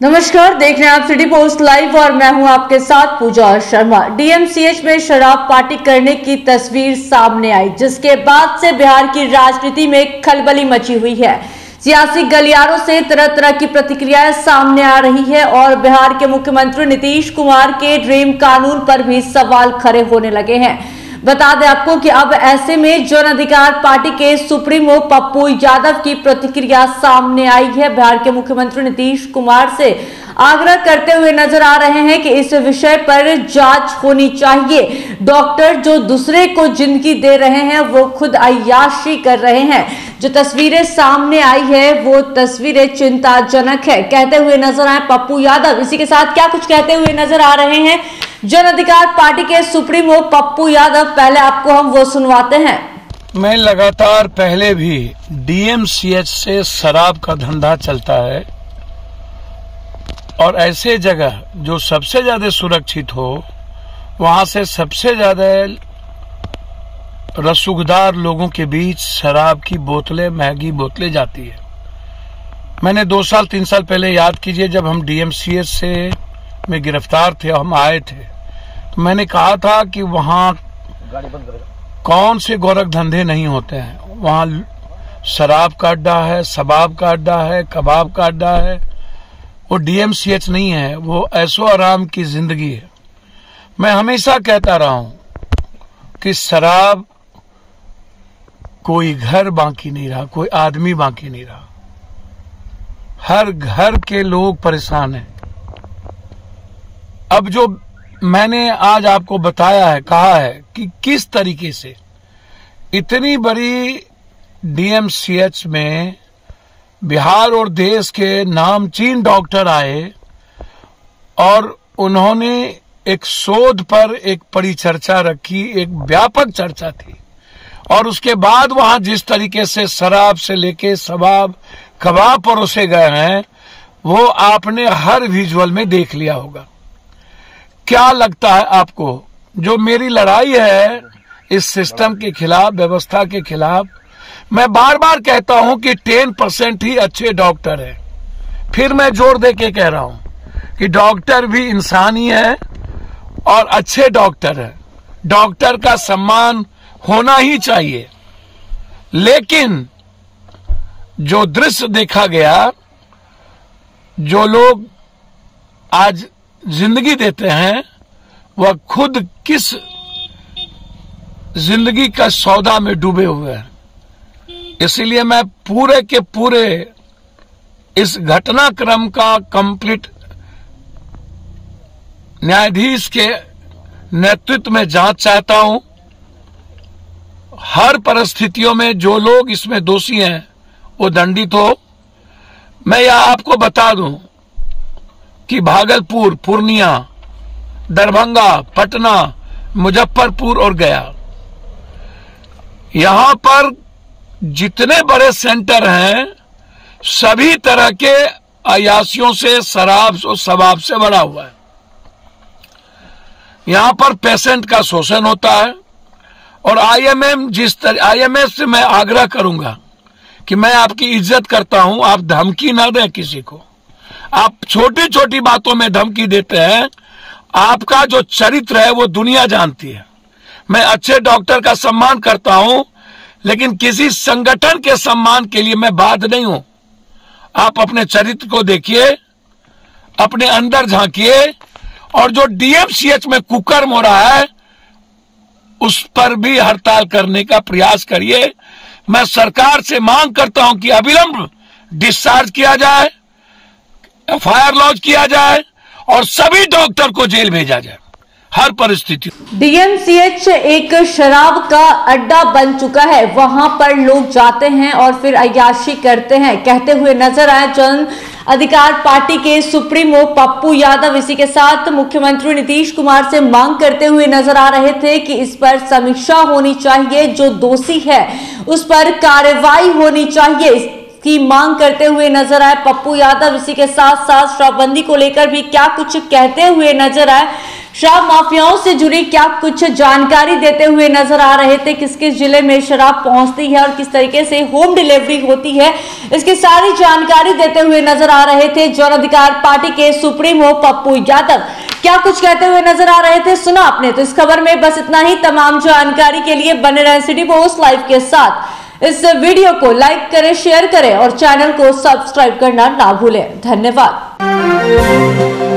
नमस्कार, देख रहे हैं आप सिटी पोस्ट लाइव और मैं हूँ आपके साथ पूजा शर्मा। डीएमसीएच में शराब पार्टी करने की तस्वीर सामने आई, जिसके बाद से बिहार की राजनीति में खलबली मची हुई है। सियासी गलियारों से तरह तरह की प्रतिक्रियाएँ सामने आ रही है और बिहार के मुख्यमंत्री नीतीश कुमार के ड्रीम कानून पर भी सवाल खड़े होने लगे हैं। बता दें आपको कि अब ऐसे में जन अधिकार पार्टी के सुप्रीमो पप्पू यादव की प्रतिक्रिया सामने आई है। बिहार के मुख्यमंत्री नीतीश कुमार से आग्रह करते हुए नज़र आ रहे हैं कि इस विषय पर जाँच होनी चाहिए। डॉक्टर जो दूसरे को ज़िंदगी दे रहे हैं, वो खुद अयाशी कर रहे हैं। जो तस्वीरें सामने आई है, वो तस्वीरें चिंताजनक है। कहते हुए नज़र आए पप्पू यादव। इसी के साथ क्या कुछ कहते हुए नज़र आ रहे हैं? जन अधिकार पार्टी के सुप्रीमो पप्पू यादव, पहले आपको हम वो सुनवाते हैं। मैं लगातार पहले भी डीएमसीएच से शराब का धंधा चलता है और ऐसे जगह जो सबसे ज़्यादा सुरक्षित हो, वहाँ से सबसे ज़्यादा रसूखदार लोगों के बीच शराब की बोतलें महँगी बोतलें जाती है। मैंने दो साल, तीन साल पहले याद कीजिए, जब हम डीएमसीएच से में गिरफ़्तार थे, हम आए थे। तो मैंने कहा था कि वहाँ कौन से गोरख धंधे नहीं होते हैं? वहाँ शराब का अड्डा है, शबाब का अड्डा है, कबाब का अड्डा है। वो डीएमसीएच नहीं है, वो ऐसो आराम की ज़िंदगी है। मैं हमेशा कहता रहा हूँ कि शराब कोई घर बाकी नहीं रहा, कोई आदमी बाकी नहीं रहा। हर घर के लोग परेशान हैं। अब जो मैंने आज आपको बताया है, कहा है कि किस तरीके से इतनी बड़ी डीएमसीएच में बिहार और देश के नामचीन डॉक्टर आए और उन्होंने एक शोध पर एक परिचर्चा रखी, एक व्यापक चर्चा थी। और उसके बाद वहाँ जिस तरीके से शराब से लेके शबाब, कबाब परोसे गए हैं, वो आपने हर विजुअल में देख लिया होगा। क्या लगता है आपको? जो मेरी लड़ाई है, इस सिस्टम के खिलाफ, व्यवस्था के खिलाफ, मैं बार बार कहता हूँ कि टेन परसेंट ही अच्छे डॉक्टर है। फिर मैं ज़ोर दे के कह रहा हूँ कि डॉक्टर भी इंसान ही है और अच्छे डॉक्टर है। डॉक्टर का सम्मान होना ही चाहिए। लेकिन जो दृश्य देखा गया, जो लोग आज ज़िंदगी देते हैं, वह खुद किस ज़िंदगी का सौदा में डूबे हुए हैं। इसलिए मैं पूरे के पूरे इस घटनाक्रम का कंप्लीट न्यायाधीश के नेतृत्व में जाँच चाहता हूँ। हर परिस्थितियों में जो लोग इसमें दोषी हैं, वो दंडित हो। मैं यह आपको बता दूँ कि भागलपुर, पूर्णिया, दरभंगा, पटना, मुजफ्फरपुर और गया। यहाँ पर जितने बड़े सेंटर हैं, सभी तरह के अयासियों से, शराब और शबाब से भरा हुआ है। यहाँ पर पेशेंट का शोषण होता है और आईएमएम जिस तरह आईएमएफ से मैं आग्रह करूँगा कि मैं आपकी इज़्ज़त करता हूँ, आप धमकी ना दें किसी को। आप छोटी छोटी बातों में धमकी देते हैं, आपका जो चरित्र है वो दुनिया जानती है। मैं अच्छे डॉक्टर का सम्मान करता हूँ, लेकिन किसी संगठन के सम्मान के लिए मैं बाध नहीं हूँ। आप अपने चरित्र को देखिए, अपने अंदर झांकिए, और जो डीएमसीएच में कुकर्म हो रहा है, उस पर भी हड़ताल करने का प्रयास करिए। मैं सरकार से मांग करता हूँ कि अविलंब डिस्चार्ज किया जाए। एफआईआर लॉन्च किया जाए और सभी डॉक्टर को जेल भेजा जाए। हर परिस्थिति। डीएमसीएच एक शराब का अड्डा बन चुका है। वहाँ पर लोग जाते हैं और फिर अयाशी करते हैं। कहते हुए नज़र आए जन अधिकार पार्टी के सुप्रीमो पप्पू यादव। इसी के साथ मुख्यमंत्री नीतीश कुमार से मांग करते हुए नज़र आ रहे थे कि इस पर समीक्षा होनी चाहिए। जो दोषी है, उस पर कार्रवाई होनी चाहिए। की मांग करते हुए नज़र आए। पप्पू यादव इसी के साथ साथ शराबबंदी को लेकर भी क्या कुछ कहते हुए नज़र आए। शराब माफियाओं से जुड़ी क्या कुछ जानकारी देते हुए नज़र आ रहे थे? किस किस ज़िले में शराब पहुँचती है और किस तरीके से होम डिलीवरी होती है? इसकी सारी जानकारी देते हुए नज़र आ रहे थे जन अधिकार पार्टी के सुप्रीमो पप्पू यादव। क्या कुछ कहते हुए नज़र आ रहे थे? सुना आपने तो इस खबर में। बस इतना ही। तमाम जानकारी के लिए बने रहे सिटी पोस्ट लाइव के साथ। इस वीडियो को लाइक करें, शेयर करें और चैनल को सब्सक्राइब करना ना भूलें। धन्यवाद।